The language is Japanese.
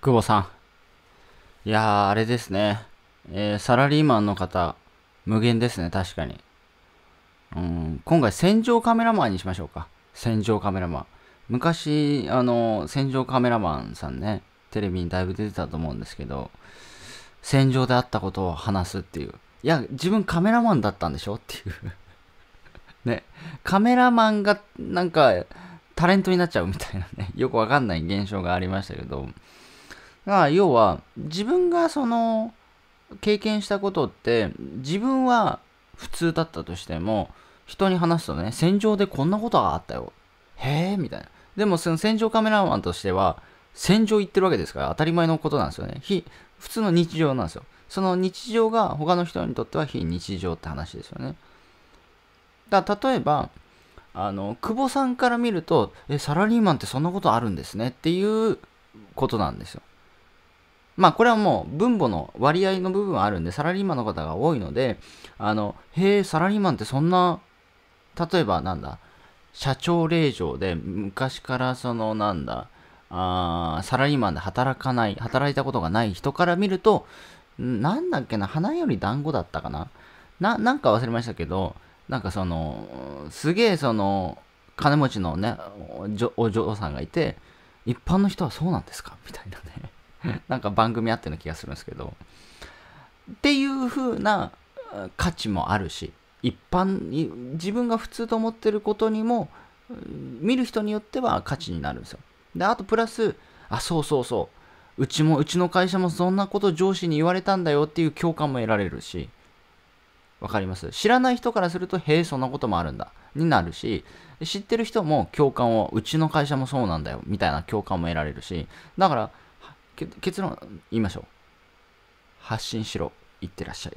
久保さん。いやー、あれですね。えーサラリーマンの方、無限ですね、確かに。うん、今回、戦場カメラマンにしましょうか。戦場カメラマン。昔、あの、戦場カメラマンさんね、テレビにだいぶ出てたと思うんですけど、戦場であったことを話すっていう。いや、自分カメラマンだったんでしょ？っていう。ね、カメラマンが、なんか、タレントになっちゃうみたいなね、よくわかんない現象がありましたけど、が要は自分がその経験したことって自分は普通だったとしても人に話すとね戦場でこんなことがあったよ。へえみたいな。でもその戦場カメラマンとしては戦場行ってるわけですから当たり前のことなんですよね。非普通の日常なんですよ。その日常が他の人にとっては非日常って話ですよね。だから例えばあの久保さんから見るとえサラリーマンってそんなことあるんですねっていうことなんですよ。まあこれはもう分母の割合の部分はあるんで、サラリーマンの方が多いので、あの、へえ、サラリーマンってそんな、例えばなんだ、社長令嬢で昔からそのなんだ、あサラリーマンで働かない、働いたことがない人から見ると、なんだっけな、花より団子だったかなな、なんか忘れましたけど、なんかその、すげえその、金持ちのね、おお嬢さんがいて、一般の人はそうなんですか？みたいなね。なんか番組あっての気がするんですけど。っていう風な価値もあるし、一般に、自分が普通と思ってることにも、見る人によっては価値になるんですよ。で、あとプラス、あ、そうそうそう。うちも、うちの会社もそんなこと上司に言われたんだよっていう共感も得られるし、わかります？知らない人からすると、へえ、そんなこともあるんだ。になるし、知ってる人も共感を、うちの会社もそうなんだよ。みたいな共感も得られるし、だから、結論言いましょう。発信しろ。いってらっしゃい。